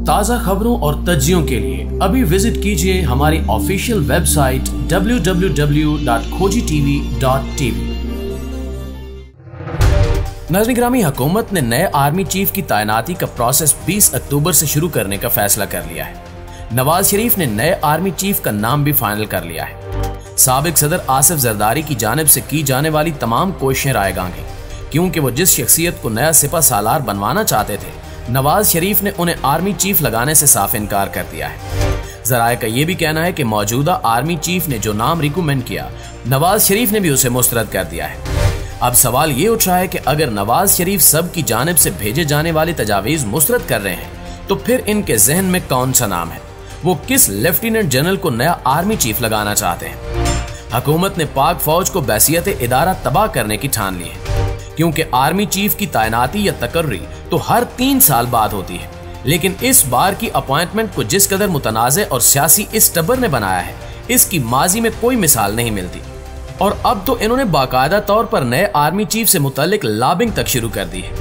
ताज़ा खबरों और तजियों के लिए अभी विज़िट कीजिए हमारी ऑफिशियल वेबसाइट www.khojitv.tv नज़र ग्रामी हुकूमत ने नए आर्मी चीफ की तैनाती का प्रोसेस 20 अक्टूबर से शुरू करने का फैसला कर लिया है। नवाज़ शरीफ ने नए आर्मी चीफ का नाम भी फाइनल कर लिया है। सबक सदर आसिफ जरदारी की जानब से की जाने वाली तमाम कोशिशें रायगांगी क्योंकि वो जिस शख्सियत को नया सिपा सालार बनवाना चाहते थे नवाज़ शरीफ ने उन्हें आर्मी चीफ लगाने से साफ़ इनकार कर दिया है। जराए का यह भी कहना है कि मौजूदा आर्मी चीफ ने जो नाम रिकमेंड किया, नवाज़ शरीफ ने भी उसे मुस्तरद कर दिया है। अब सवाल ये उठ रहा है कि अगर नवाज़ शरीफ सब की जानब से भेजे जाने वाली तजावीज मुस्तरद कर रहे हैं तो फिर इनके जहन में कौन सा नाम है? वो किस लेफ्टिनेंट जनरल को नया आर्मी चीफ लगाना चाहते हैं? हुकूमत ने पाक फौज को बैसियत इदारा तबाह करने की ठान ली है। क्योंकि आर्मी चीफ की तैनाती या तकर्री तो हर तीन साल बाद होती है। लेकिन इस बार की अपॉइंटमेंट को जिस कदर मुतनाज़ और सियासी इस टब्बर ने बनाया है, इसकी माजी में कोई मिसाल नहीं मिलती। और अब तो इन्होंने बाकायदा तौर पर नए आर्मी चीफ से मुतलिक लाबिंग तक शुरू कर दी है।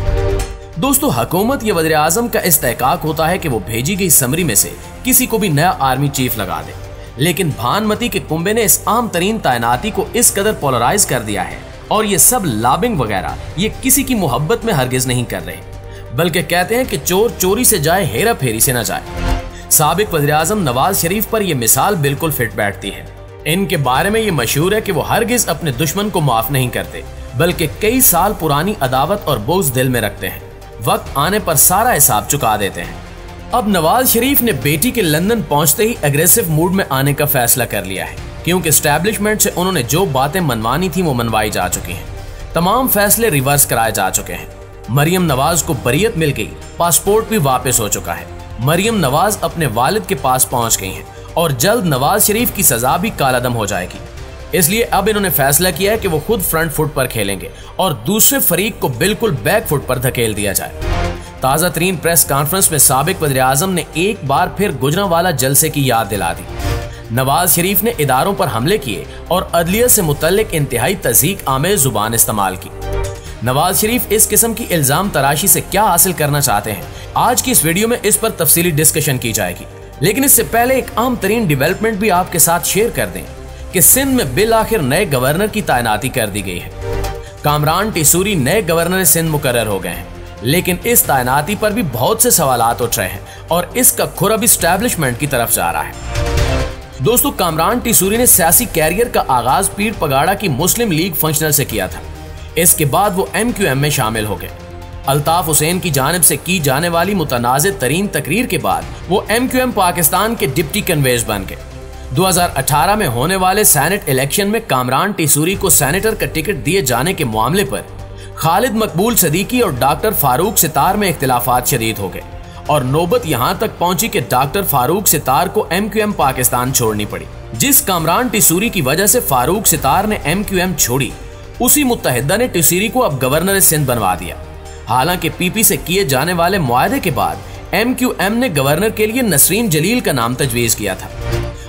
दोस्तों, हुकूमत या वजर आज़म का इस्तेकाक होता है कि वो भेजी गई समरी में से किसी को भी नया आर्मी चीफ लगा दे। लेकिन भानमती के कुंबे ने इस आम तरीन तैनाती को इस कदर पोलराइज कर दिया है। और ये सब लाबिंग वगैरह, ये किसी की मोहब्बत में हरगिज नहीं कर रहे। बल्कि कहते हैं कि चोर चोरी से जाए, हेरा फेरी से न जाए। सबक वजी अजम नवाज़ शरीफ पर यह मिसाल बिल्कुल फिट बैठती है। इनके बारे में ये मशहूर है कि वो हरगिज अपने दुश्मन को माफ़ नहीं करते, बल्कि कई साल पुरानी अदावत और बोझ दिल में रखते हैं। वक्त आने पर सारा हिसाब चुका देते हैं। अब नवाज़ शरीफ ने बेटी के लंदन पहुँचते ही अग्रेसिव मूड में आने का फैसला कर लिया है। क्योंकि स्टैब्लिशमेंट से उन्होंने जो बातें मनवानी थी वो मनवाई जा चुकी हैं। तमाम फैसले रिवर्स कराए जा चुके हैं। मरियम नवाज़ को बरीत मिल गई पासपोर्ट भी वापस हो चुका है। मरियम नवाज़ अपने वालिद के पास पहुँच गई हैं और जल्द नवाज़ शरीफ की सजा भी कालादम हो जाएगी। इसलिए अब इन्होंने फैसला किया है कि वो खुद फ्रंट फुट पर खेलेंगे और दूसरे फरीक को बिल्कुल बैक फुट पर धकेल दिया जाए। ताज़ा तरीन प्रेस कॉन्फ्रेंस में सबक वजी ने एक बार फिर गुजरावाला जलसे की याद दिला दी। नवाज़ शरीफ ने इदारों पर हमले किए और अदलिया से मुतलक इंतहाई तजीक आमेज ज़ुबान इस्तेमाल की। नवाज़ शरीफ इस किस्म की इल्ज़ाम तराशी से क्या हासिल करना चाहते हैं? आज की इस वीडियो में इस पर तफसीली डिस्कशन की जाएगी। लेकिन इससे पहले एक आम तरीन डिवेलपमेंट भी आपके साथ शेयर कर दें कि सिंध में बिल आखिर नए गवर्नर की तैनाती कर दी गई है। कामरान टिसूरी नए गवर्नर सिंध मुकर हो गए हैं। लेकिन इस तैनाती पर भी बहुत से सवाल उठ रहे हैं और इसका खुर अब स्टैब्लिशमेंट की तरफ़ जा रहा है। दोस्तों, कामरान टिसूरी ने सियासी कैरियर का आगाज़ पीर पगाड़ा की मुस्लिम लीग फंक्शनल से किया था। इसके बाद वो एम क्यू एम में शामिल हो गए। अल्ताफ हुसैन की जानब से की जाने वाली मुतनाज़ तरीन तकरीर के बाद वो एम क्यू एम पाकिस्तान के डिप्टी कन्वेज बन गए। 2018 में होने वाले सैनेट इलेक्शन में कामरान टिसूरी को सैनेटर का टिकट दिए जाने के मामले पर खालिद मकबूल सदीकी और डॉक्टर फारूक सितार में इख्तलाफात शदीद हो गए। और नौबत यहाँ तक पहुँची कि डॉक्टर फारूक सितार को एम क्यू एम पाकिस्तान छोड़नी पड़ी। जिस कामरान टिसूरी की वजह से फारूक सितार ने एम क्यू एम छोड़ी, उसी मुतहदा ने टिसूरी को अब गवर्नर सिंध बनवा दिया। हालाँकि पीपी से किए जाने वाले मुआदे के बाद एम ने गवर्नर के लिए नसरीन जलील का नाम तजवीज किया था।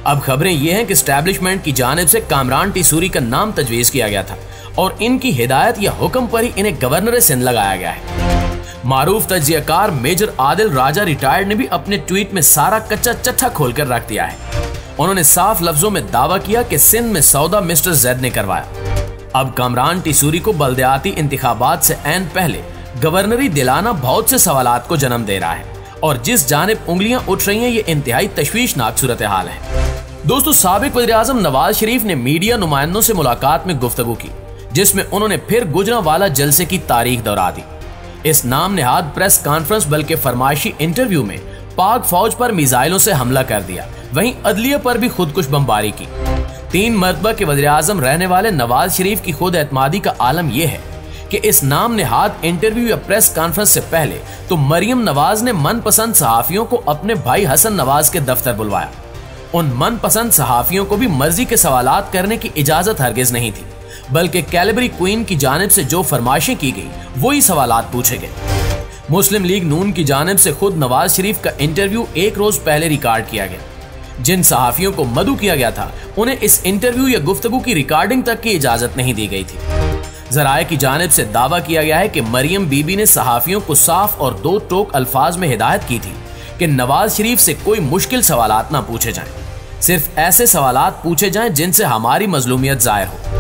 अब खबरें ये हैं कि स्टैब्लिशमेंट की जानब से कामरान टिसूरी का नाम तजवीज किया गया था और इनकी हिदायत या हुक्म पर ही इन्हें गवर्नर सिंध लगाया गया है। मारूफ तजियाकार मेजर आदिल राजा रिटायर्ड ने भी अपने ट्वीट में सारा कच्चा चट्ठा खोलकर रख दिया है। उन्होंने साफ़ लफ्जों में दावा किया कि सिंध में सौदा मिस्टर जैद ने करवाया। अब कामरान टिसूरी को बलदयाती इंतबात से एन पहले गवर्नरी दिलाना बहुत से सवाल को जन्म दे रहा है और जिस जानब उंगलियाँ उठ रही हैं, ये इंतहाई तशवीशनाक सूरत हाल है। दोस्तों, सबक वजी अजम नवाज़ शरीफ ने मीडिया नुमाइंदों से मुलाकात में गुफ्तगु की, जिसमें उन्होंने फिर गुजरा वाला जलसे की तारीख दोहरा दी। इस नाम नेहाद प्रेस कॉन्फ्रेंस बल्कि फरमाइशी इंटरव्यू में पाक फौज पर मिसाइलों से हमला कर दिया। वहीं अदलिया पर भी खुदकुश बमबारी की। तीन मरतबा के वजी अजम रहने वाले नवाज़ शरीफ की खुद एतमादी का आलम यह है कि इस नाम नेहाद इंटरव्यू या प्रेस कॉन्फ्रेंस से पहले तो मरियम नवाज़ ने मनपसंद सहाफियों को अपने भाई हसन नवाज़ के दफ्तर बुलवाया। उन मनपसंद सहाफियों को भी मर्ज़ी के सवाल करने की इजाज़त हरगिज नहीं थी। बल्कि कैलबरी क्वीन की जानब से जो फरमाइशें की गई, वही सवाल पूछे गए। मुस्लिम लीग नून की जानब से खुद नवाज़ शरीफ का इंटरव्यू एक रोज पहले रिकॉर्ड किया गया। जिन सहाफियों को मधु किया गया था, उन्हें इस इंटरव्यू या गुफ्तगु की रिकॉर्डिंग तक की इजाज़त नहीं दी गई थी। जराये की जानब से दावा किया गया है कि मरियम बीबी ने सहाफियों को साफ़ और दो टोक अल्फाज में हिदायत की थी कि नवाज़ शरीफ से कोई मुश्किल सवाल ना पूछे जाएँ। सिर्फ़ ऐसे सवाल पूछे जाएँ जिनसे हमारी मजलूमियत ज़ाहिर हो।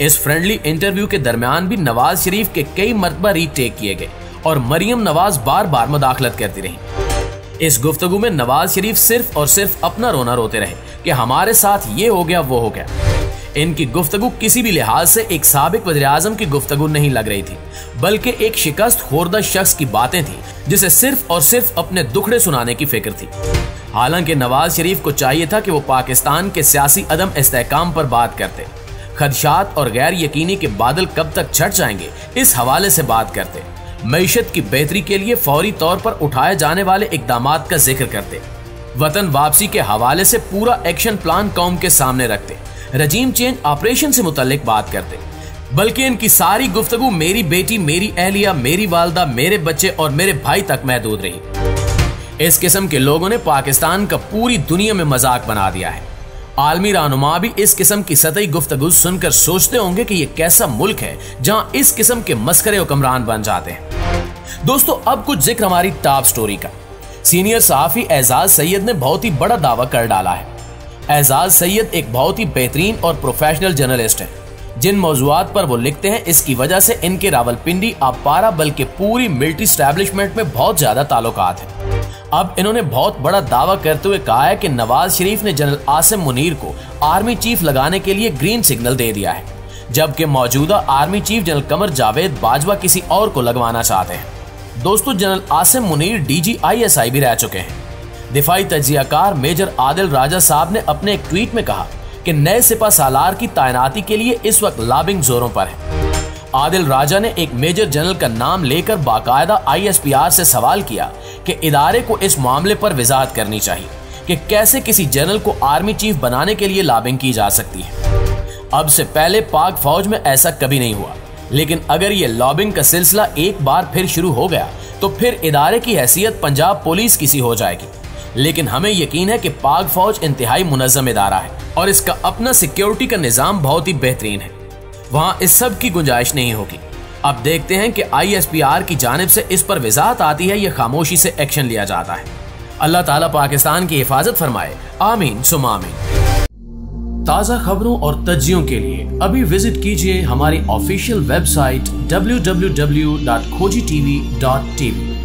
इस फ्रेंडली इंटरव्यू के दरमियान भी नवाज़ शरीफ के कई मरतबा रीटेक किए गए और मरियम नवाज़ बार बार मुदाखलत करती रही। इस गुफ्तगु में नवाज़ शरीफ सिर्फ़ और सिर्फ़ अपना रोना रोते रहे कि हमारे साथ ये हो गया, वो हो गया। इनकी गुफ्तगु किसी भी लिहाज से एक सबक वजर आज़म की गुफ्तगु नहीं लग रही थी, बल्कि एक शिकस्त खोरदा शख्स की बातें थी, जिसे सिर्फ़ और सिर्फ़ अपने दुखड़े सुनाने की फ़िक्र थी। हालाँकि नवाज़ शरीफ को चाहिए था कि वो पाकिस्तान के सियासी अदम इस्तेकाम पर बात करते। खदशात और गैर यकीनी के बादल कब तक छट जाएँगे, इस हवाले से बात करते मीशत की बेहतरी के लिए फौरी तौर पर उठाए जाने वाले इकदाम का ज़िक्र करते वतन वापसी के हवाले से पूरा एक्शन प्लान कौम के सामने रखते रजीम चेंज ऑपरेशन से मुतलिक बात करते बल्कि इनकी सारी गुफ्तगु मेरी बेटी, मेरी अहलिया, मेरी वालदा, मेरे बच्चे और मेरे भाई तक महदूद रही। इस किस्म के लोगों ने पाकिस्तान का पूरी दुनिया में मज़ाक बना दिया है। आलमी रहनुमा भी इस किस्म की सतही गुफ्तगु सुनकर सोचते होंगे कि यह कैसा मुल्क है, जहाँ इस किस्म के मस्करे हुक्मरान बन जाते हैं। दोस्तों, अब कुछ ज़िक्र हमारी टॉप स्टोरी का। सीनियर सहाफी एजाज सैयद ने बहुत ही बड़ा दावा कर डाला है। एजाज सैयद एक बहुत ही बेहतरीन और प्रोफेशनल जर्नलिस्ट है। जिन मौजूद पर वो लिखते हैं, इसकी वजह से इनके रावलपिंडी अपारा बल्कि पूरी मिलिट्री स्टैब्लिशमेंट में बहुत ज़्यादा ताल्लुक है। अब इन्होंने बहुत बड़ा दावा करते हुए कहा है कि नवाज़ शरीफ ने जनरल आसिम मुनीर को आर्मी चीफ लगाने के लिए ग्रीन सिग्नल दे दिया है, जबकि मौजूदा army chief general Qamar Javed Bajwa किसी और को लगवाना चाहते हैं। दोस्तों, जनरल आसिम मुनीर डीजीआईएसआई भी रह चुके हैं। दिफाई तजियाकार मेजर आदिल राजा साहब ने अपने एक ट्वीट में कहा कि नए सिपा सालार की तैनाती के लिए इस वक्त लाबिंग जोरों पर है। आदिल राजा ने एक मेजर जनरल का नाम लेकर बाकायदा आईएसपीआर से सवाल किया कि इदारे को इस मामले पर वजाहत करनी चाहिए कि कैसे किसी जनरल को आर्मी चीफ बनाने के लिए लाबिंग की जा सकती है। अब से पहले पाक फौज में ऐसा कभी नहीं हुआ। लेकिन अगर ये लॉबिंग का सिलसिला एक बार फिर शुरू हो गया तो फिर इदारे की हैसियत पंजाब पुलिस किसी हो जाएगी। लेकिन हमें यकीन है कि पाक फौज इंतहाई मुनजम इदारा है और इसका अपना सिक्योरिटी का निज़ाम बहुत ही बेहतरीन है। वहाँ इस सब की गुंजाइश नहीं होगी। अब देखते हैं कि आईएसपीआर की जानब से इस पर वजाहत आती है या खामोशी से एक्शन लिया जाता है। अल्लाह ताला पाकिस्तान की हिफाजत फरमाए। आमीन सुमामीन ताज़ा खबरों और तजियों के लिए अभी विज़िट कीजिए हमारी ऑफिशियल वेबसाइट www.khojiTV.tv